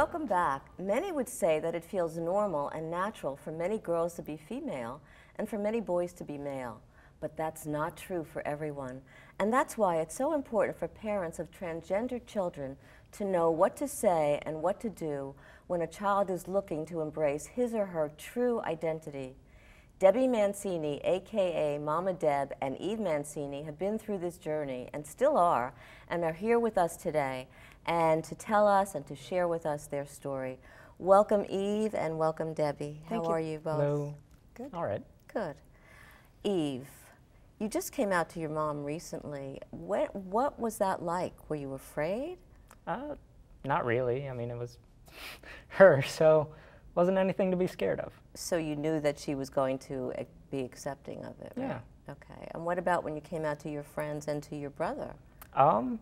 Welcome back. Many would say that it feels normal and natural for many girls to be female and for many boys to be male. But that's not true for everyone. And that's why it's so important for parents of transgender children to know what to say and what to do when a child is looking to embrace his or her true identity. Debbie Mancini, aka Mama Deb, and Eve Mancini have been through this journey and still are, and are here with us today and to tell us and to share with us their story. Welcome, Eve, and welcome, Debbie. Thank How you. are you both? Hello. Good. All right. Good. Eve, you just came out to your mom recently. What, what was that like? Were you afraid? Uh, not really. I mean, it was her, so wasn't anything to be scared of. So you knew that she was going to be accepting of it, right? Yeah. Okay. And what about when you came out to your friends and to your brother? Um,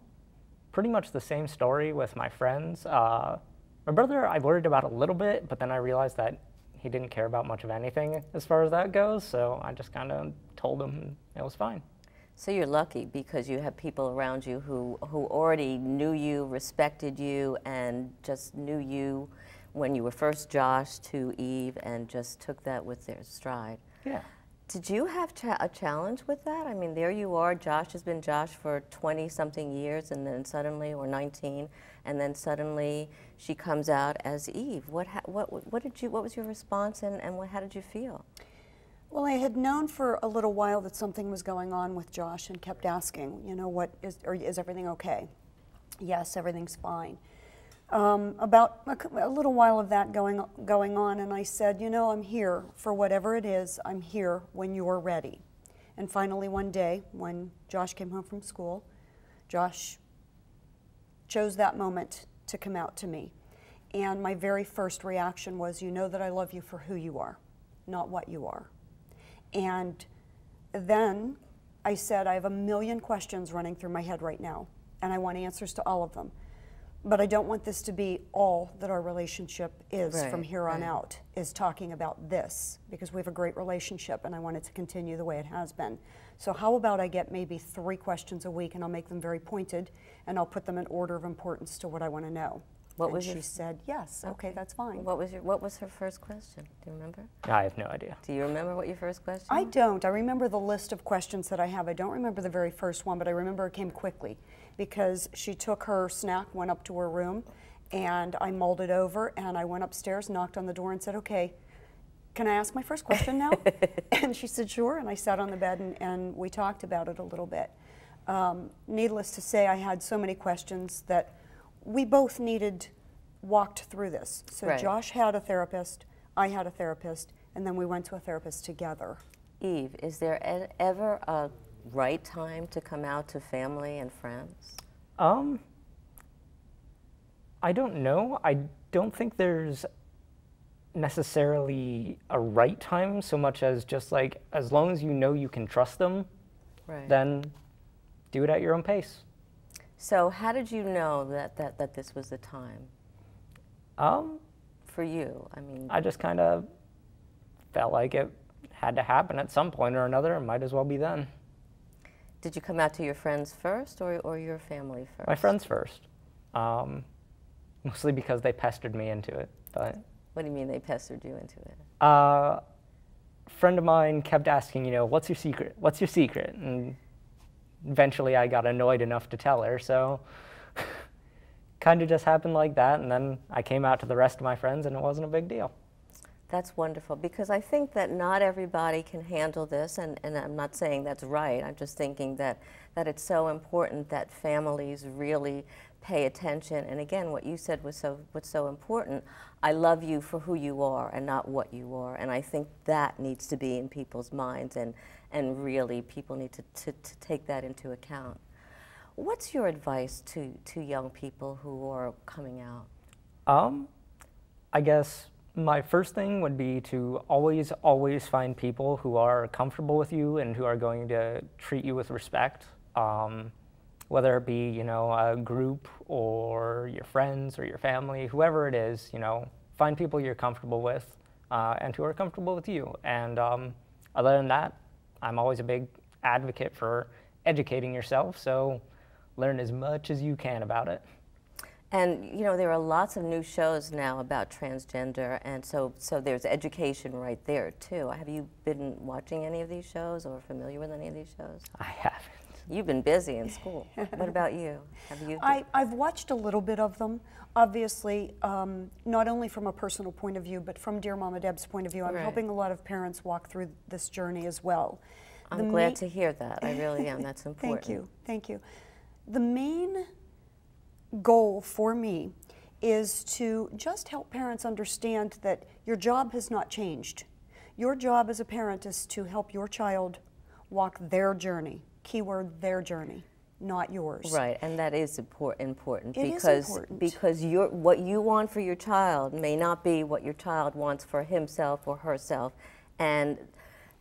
pretty much the same story with my friends. Uh, my brother, I worried about a little bit, but then I realized that he didn't care about much of anything as far as that goes. So I just kind of told him it was fine. So you're lucky because you have people around you who, who already knew you, respected you, and just knew you when you were first Josh to Eve and just took that with their stride. Yeah. Did you have cha- a challenge with that? I mean, there you are. Josh has been Josh for 20 something years, and then suddenly, or 19, and then suddenly she comes out as Eve. What, ha- what, what did you? What was your response, and, and what, how did you feel? Well, I had known for a little while that something was going on with Josh and kept asking, you know, what is, or is everything okay? Yes, everything's fine. Um, about a, a little while of that going, going on, and I said, you know, I'm here for whatever it is, I'm here when you're ready. And finally, one day, when Josh came home from school, Josh chose that moment to come out to me. And my very first reaction was, You know that I love you for who you are, not what you are. And then I said, I have a million questions running through my head right now, and I want answers to all of them. But I don't want this to be all that our relationship is from here on right. out, is talking about this, because we have a great relationship and I want it to continue the way it has been. So, how about I get maybe three questions a week and I'll make them very pointed and I'll put them in order of importance to what I want to know? What and was she your- said, Yes, okay, that's fine. What was your? What was her first question? Do you remember? I have no idea. Do you remember what your first question? I don't. I remember the list of questions that I have. I don't remember the very first one, but I remember it came quickly because she took her snack, went up to her room, and I mulled it over. And I went upstairs, knocked on the door, and said, "Okay, can I ask my first question now?" and she said, "Sure." And I sat on the bed and, and we talked about it a little bit. Um, needless to say, I had so many questions that we both needed walked through this. So Right. Josh had a therapist, I had a therapist, and then we went to a therapist together. Eve, is there e- ever a right time to come out to family and friends? Um, I don't know. I don't think there's necessarily a right time so much as just like as long as you know you can trust them, Right. then do it at your own pace. So, how did you know that, that, that this was the time Um, for you? I mean, I just kind of felt like it had to happen at some point or another. It might as well be then. did you come out to your friends first or, or your family first? My friends first, um, mostly because they pestered me into it. But What do you mean they pestered you into it? uh, a friend of mine kept asking, you know, what's your secret? What's your secret? And eventually I got annoyed enough to tell her. So kind of just happened like that. And then I came out to the rest of my friends and it wasn't a big deal. That's wonderful because I think that not everybody can handle this, and, and I'm not saying that's right. I'm just thinking that, that it's so important that families really pay attention. And again, what you said was so what's so important. I love you for who you are and not what you are. And I think that needs to be in people's minds, and, and really people need to, to, to take that into account. What's your advice to, to young people who are coming out? Um, I guess my first thing would be to always, always find people who are comfortable with you and who are going to treat you with respect. Um, whether it be, you know, a group or your friends or your family, whoever it is, you know, find people you're comfortable with uh, and who are comfortable with you. And um, other than that, I'm always a big advocate for educating yourself. So learn as much as you can about it. And you know there are lots of new shows now about transgender, and so so there's education right there too. Have you been watching any of these shows or familiar with any of these shows? I haven't. You've been busy in school. what about you? Have you? I, I've watched a little bit of them. Obviously, um, not only from a personal point of view, but from Dear Mama Deb's point of view, I'm Right. helping a lot of parents walk through this journey as well. I'm The glad to hear that. I really am. That's important. Thank you, thank you. The main goal for me is to just help parents understand that your job has not changed. Your job as a parent is to help your child walk their journey. Keyword their journey, not yours. Right, and that is impor- important It is because important. because your what you want for your child may not be what your child wants for himself or herself, and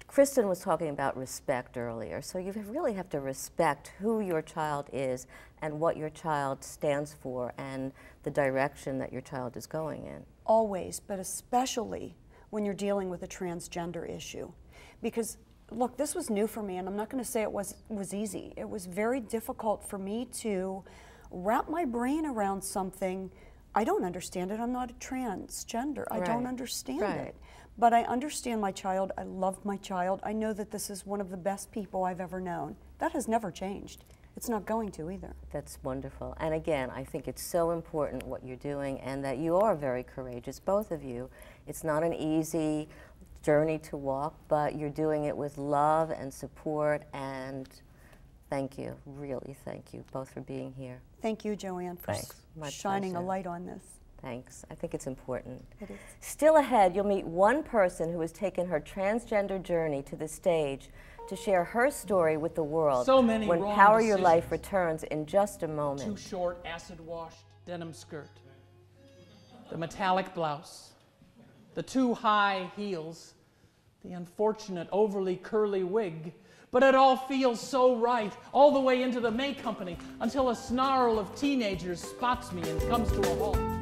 Kristen was talking about respect earlier. So you really have to respect who your child is and what your child stands for and the direction that your child is going in. always, but especially when you're dealing with a transgender issue. Because look, this was new for me, and I'm not going to say it was was easy. It was very difficult for me to wrap my brain around something. I don't understand it. I'm not a transgender. I don't understand Right. it. But I understand my child. I love my child. I know that this is one of the best people I've ever known. That has never changed. It's not going to either. That's wonderful. And again, I think it's so important what you're doing and that you are very courageous, both of you. It's not an easy journey to walk, but you're doing it with love and support and thank you, really thank you both for being here. Thank you, Jo Anne, for s- Thanks. Shining a light on this. Thanks. I think it's important. It is. Still ahead, you'll meet one person who has taken her transgender journey to the stage to share her story with the world So many when wrong Power Your. Life returns in just a moment. Too moment. short, acid washed denim skirt, the metallic blouse, the too high heels, the unfortunate overly curly wig. But it all feels so right, all the way into the May Company, until a snarl of teenagers spots me and comes to a halt.